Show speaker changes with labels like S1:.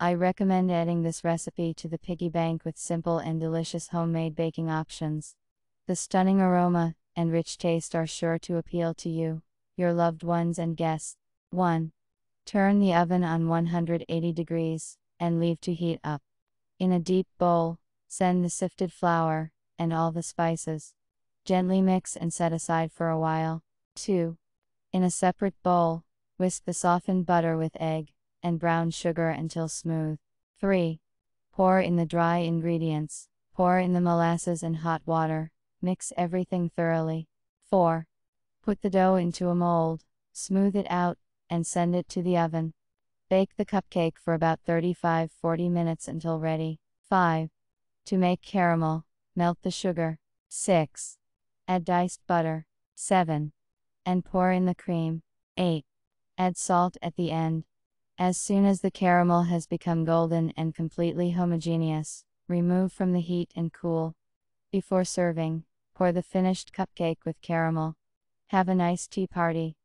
S1: I recommend adding this recipe to the piggy bank with simple and delicious homemade baking options. The stunning aroma and rich taste are sure to appeal to you, your loved ones, and guests. 1. Turn the oven on 180 degrees and leave to heat up. In a deep bowl, send the sifted flour and all the spices. Gently mix and set aside for a while. 2. In a separate bowl, whisk the softened butter with egg and brown sugar until smooth. 3. Pour in the dry ingredients, pour in the molasses and hot water, mix everything thoroughly. 4. Put the dough into a mold, smooth it out, and send it to the oven. Bake the cupcake for about 35 40 minutes until ready. 5. To make caramel, melt the sugar. 6. Add diced butter. 7. And pour in the cream. 8. Add salt at the end. As soon as the caramel has become golden and completely homogeneous, remove from the heat and cool. Before serving, pour the finished cupcake with caramel. Have a nice tea party.